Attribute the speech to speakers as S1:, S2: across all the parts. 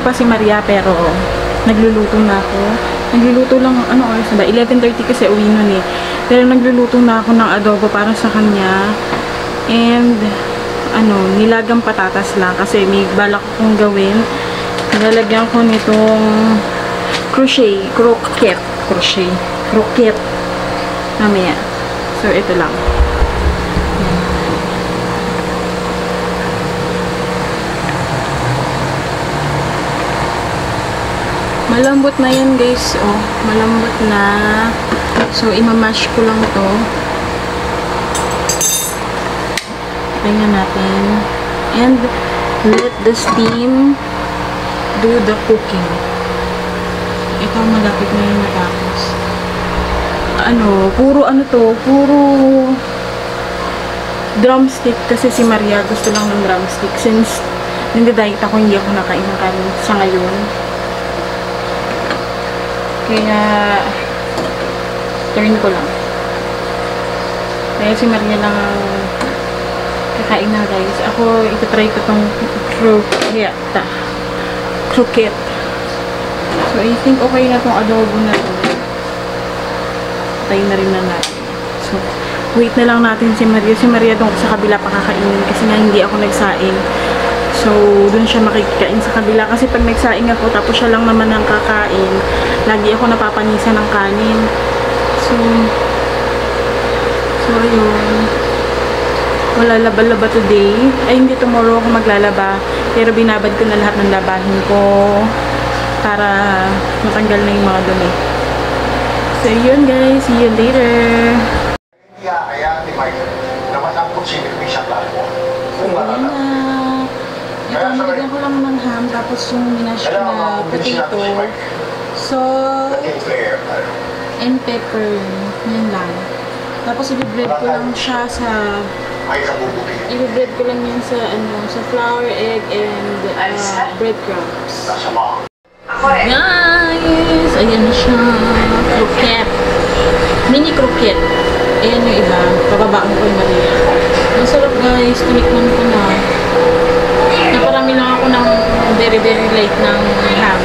S1: school pa si Maria pero nagluluto na ako. Nagluluto lang, ano oras na ba? 11.30 kasi uwi nun eh. Pero nagluluto na ako ng adobo para sa kanya. And, ano, nilagang patatas lang kasi may balak kong gawin. Nilalagyan ko nitong crochet, croquette, crochet, croquette. Mamaya. So, ito lang. Malambot na yan guys. Oh, malambot na. So, imamash ko lang to. Tingnan natin. And, let the steam do the cooking. Ito, malapit na yung natapos. Ano, puro ano to, puro drumstick kasi si Maria gusto lang ng drumstick since nindi-diet ako, hindi ako nakain ng kanin sa ngayon. Kaya, turn ko lang. Kaya si Maria lang ang kakain ng rice. Ako, itatry ko tong croqueta. Croquette. So, I think okay na tong adobo na to. Patay na rin na natin. So, wait na lang natin si Maria. Si Maria doon sa kabila pakakainin kasi nga hindi ako nagsaing. So, dun siya makikain sa kabila. Kasi pag nagsaing ako, tapos siya lang naman ang kakain, lagi ako napapanisa ng kanin. So, so, ayun. Wala laba-laba today. Ay, hindi tomorrow ako maglalaba. Pero binabad ko na lahat ng labahin ko para matanggal na yung mga dumi. So, yun guys. See you later.
S2: Hindi kaya ni Mike na matangkot si Mikmi sa platform. Kung
S1: Ayan
S2: marala.
S1: na. Ito, nilagyan ham, tapos yung minash na potato, salt, and pepper. Yan lang. Tapos i-bread ko lang siya sa, i-bread ko lang yan sa, ano, sa flour, egg, and uh, breadcrumbs. Guys! Ayan na siya. Croquette. Mini croquette. Ayan yung iba. Bababaan ko yung Maria. Masarap guys. Tunikman ko na. Naparami lang ako ng very very light ng ham.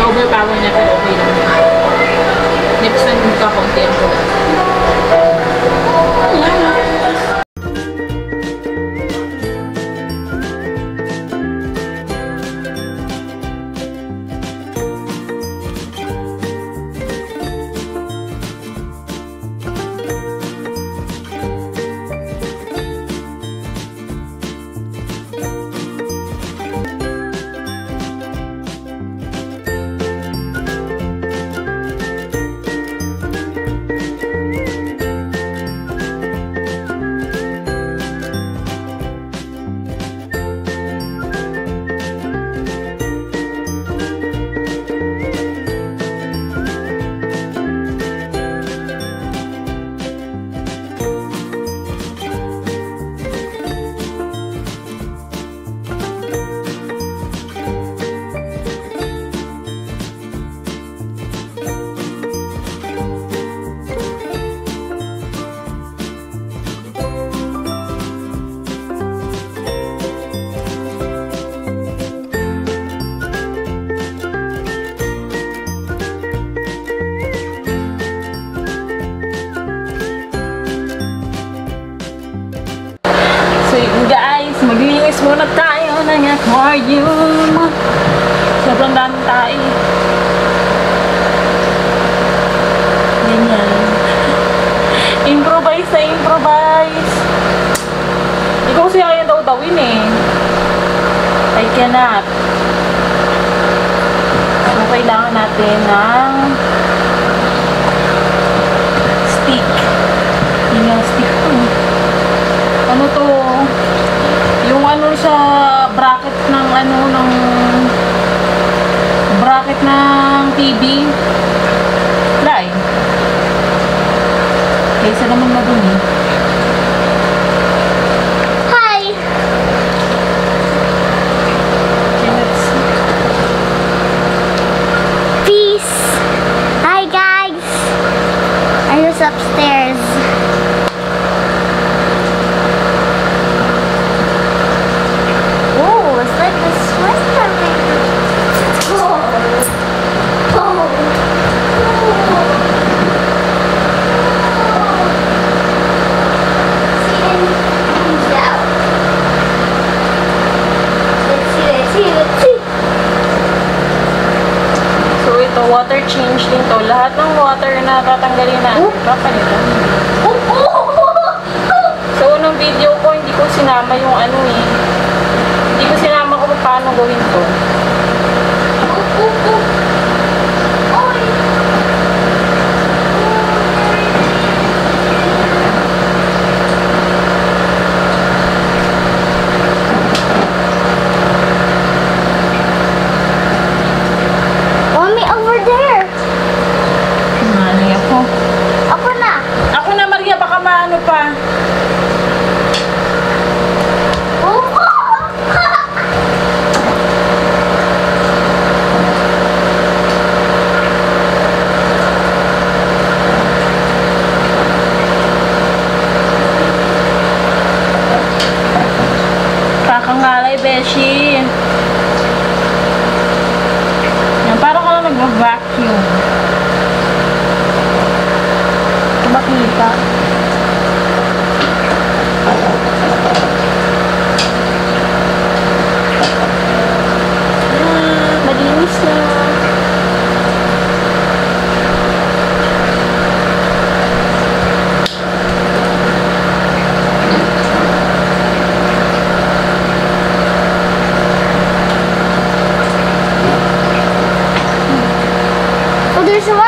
S1: Na-overpower niya pero okay lang. Next time magkakaunti ang ko. Aquarium. Sobrang dami tayo. Ganyan. Improvise na improvise. Hindi ko kasi kaya daw dawin eh. I cannot. So, kailangan natin ng stick. Yun yung stick. Ano to? Yung ano sa bracket ng ano ng bracket ng TV. Try. Kaysa naman madumi.
S3: Hi. water change din to. Lahat ng
S1: water na tatanggalin na, oh. papalitan. Sa unang video ko, hindi ko sinama yung ano eh. Hindi ko sinama kung paano gawin to.
S3: Oh, oh,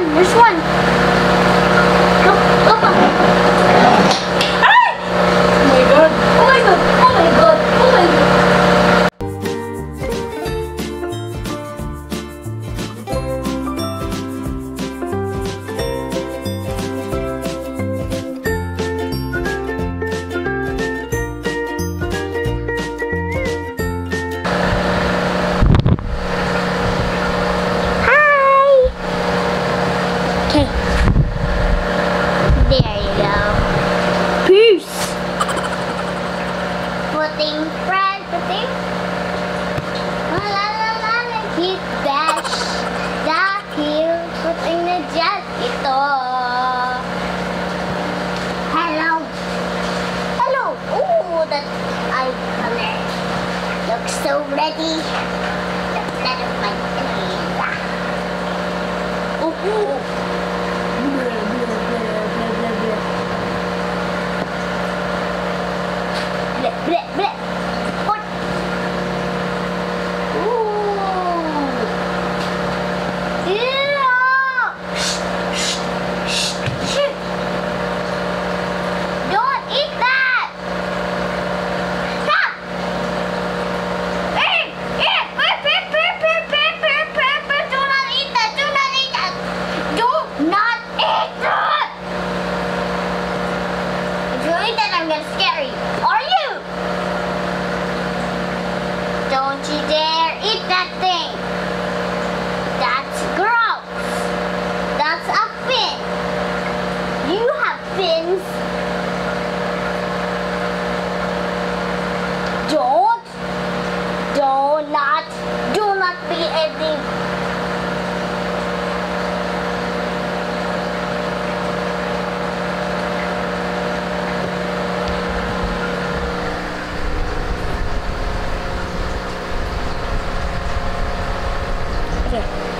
S3: one? Which one? Come go. Ready.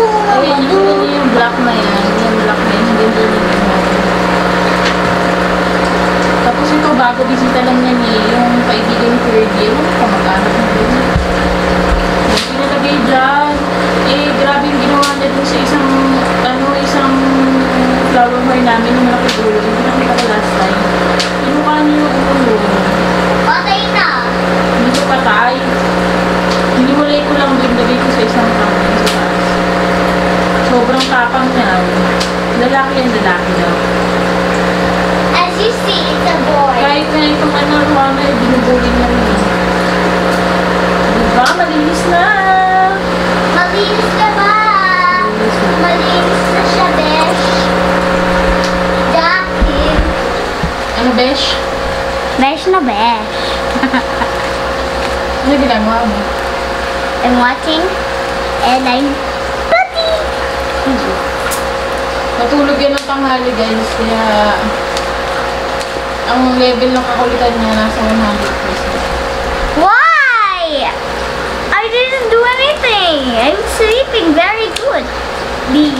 S3: mama
S1: Ayun,
S3: do.
S1: yun yung black na yan. Yung black na yan. Hindi din yung Tapos ito, bago bisita lang niya ni yung kaibigan ni Fergie. Ano ka mag-anak mo din? Yung pinalagay dyan. Eh, grabe yung ginawa niya dun sa isang, ano, isang flower horn namin yung malaki dulo. Yung pinakita ko last time. Kinuha niya yung ulo.
S3: Patay na.
S1: Hindi ko patay. Hiniwalay ko lang din, lagay ko sa isang. Sobrang tapang niya. Lalaki yung lalaki daw.
S3: As you see, it's a boy.
S1: Kahit na itong ano, Rwana, eh, binubuli na rin. Diba? Malinis na!
S3: Malinis na ba?
S1: Malinis na,
S3: Malinis na siya, Besh. Dahil...
S1: Ano, Besh?
S3: Besh na Besh.
S1: ano ginagawa mo?
S3: I'm watching and I'm
S1: Natulog yan ng tanghali guys, kaya ang level ng kakulitan niya nasa 100%.
S3: Why? I didn't do anything. I'm sleeping very good. B.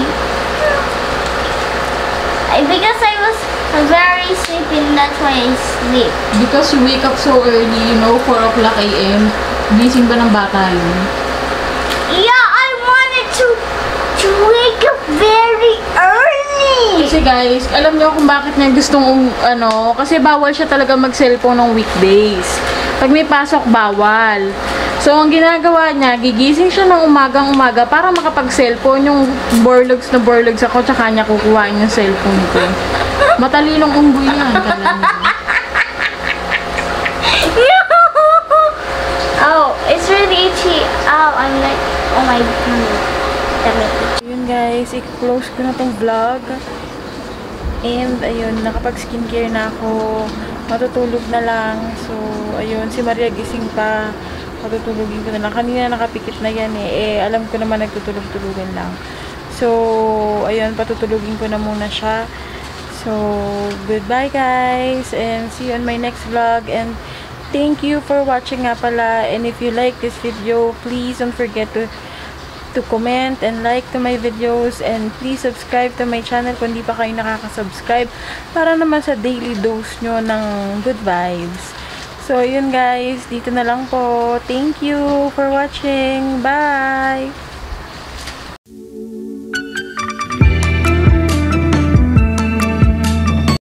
S3: Because I was very sleepy, that's why I sleep.
S1: Because you wake up so early, you know, 4 o'clock a.m., gising ba ng bata yun?
S3: Yeah, I wanted to to wake.
S1: Kasi guys, alam niyo kung bakit niya gustong, um, ano, kasi bawal siya talaga mag-cellphone ng weekdays. Pag may pasok, bawal. So, ang ginagawa niya, gigising siya ng umagang-umaga para makapag-cellphone yung borlogs na borlogs ako, tsaka niya kukuhain yung cellphone ko. Matalinong unggoy yan.
S3: oh, it's really itchy. Oh, I'm like, oh my god.
S1: Yun guys, i-close ko na tong vlog. And ayun, nakapag-skincare na ako. Matutulog na lang. So, ayun, si Maria gising pa. Matutulogin ko na lang. Kanina nakapikit na yan eh. Eh, alam ko naman nagtutulog-tulugan lang. So, ayun, patutulugin ko na muna siya. So, goodbye guys. And see you on my next vlog. And thank you for watching nga pala. And if you like this video, please don't forget to to comment and like to my videos and please subscribe to my channel kung di pa kayo nakaka-subscribe para naman sa daily dose nyo ng good vibes. So, yun guys. Dito na lang po. Thank you for watching. Bye!